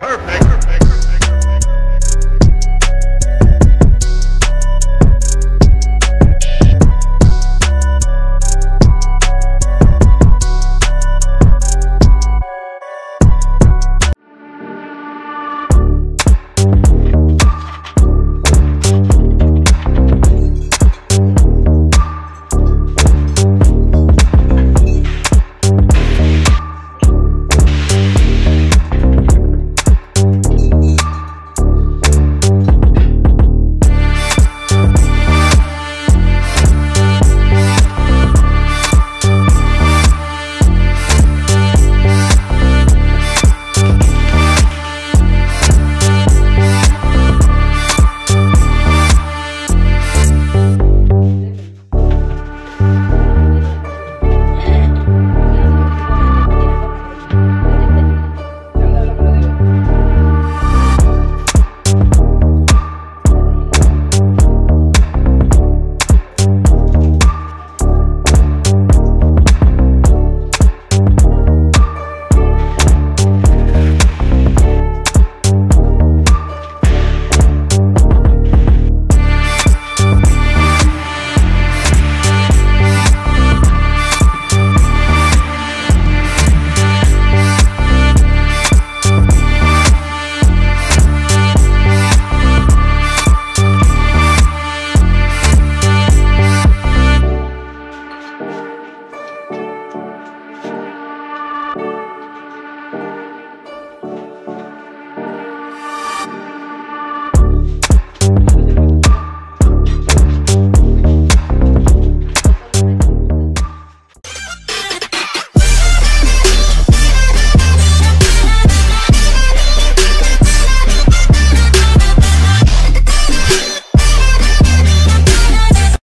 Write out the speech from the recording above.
Perfect.